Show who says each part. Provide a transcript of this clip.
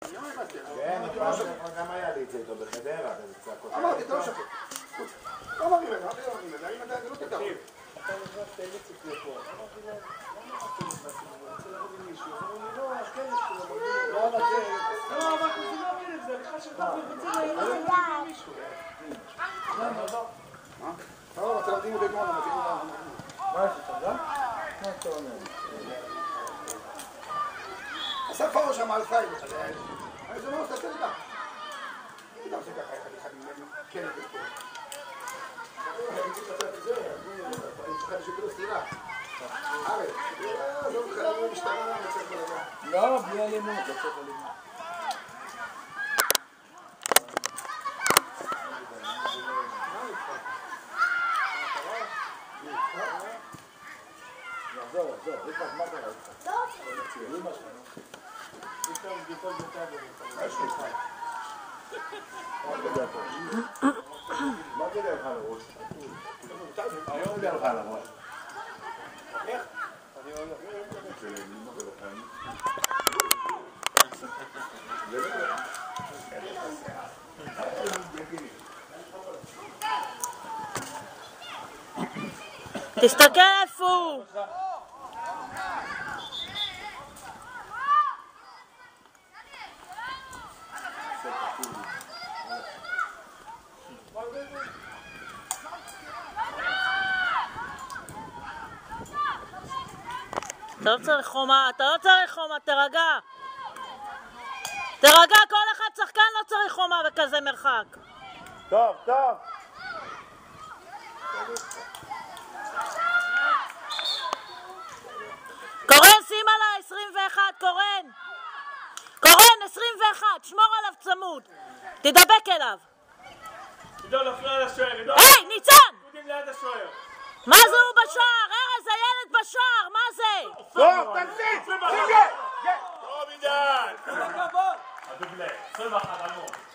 Speaker 1: כן, גם היה לי את זה איתו בחדרה, וזה צעקות.
Speaker 2: אמרתי, אתה לא שופט. לא אמרתי ממנו, אמרתי לא ממנו, אם אתה לא תדע.
Speaker 3: אתה נכנסת, איזה ציפי פה? אמרתי להם, למה אתה נכנס? אני רוצה לעבוד עם מישהו. אמרו לי, לא, הכלב שלו. לא, אבל זה... לא, אבל אנחנו רוצים להבין את זה. בכלל שאתה רוצה לעבוד עם מישהו. למה?
Speaker 2: אתה לא רוצה להדהים אותי כמו
Speaker 1: מה יש לך, גם? מה אתה אומר?
Speaker 2: עשה פרו שם על חי. אני זה לא עושה תדע. תדע זה ככה, אחד אחד ממנו. כן. ארץ, לא.
Speaker 1: לא, בלי אלימות, לא צריך אלימות. עזוב, יפעת, מה קרה איתך? מה קורה פה? מה קורה לך לראש? היום קורה לך לראש.
Speaker 4: תסתכל איפה הוא! אתה לא צריך חומה, אתה לא צריך חומה, תירגע. תירגע, כל אחד שחקן לא צריך חומה בכזה מרחק.
Speaker 1: טוב, טוב.
Speaker 4: קורן, שים עליי 21, קורן! קורן, 21, שמור עליו צמוד. תדבק אליו.
Speaker 3: עידו, להפריע לשוער, עידו.
Speaker 4: היי, ניצן!
Speaker 3: השוער.
Speaker 4: מה זה הוא בשער? ארז, הילד בשער, מה זה?
Speaker 1: טוב, תזיז!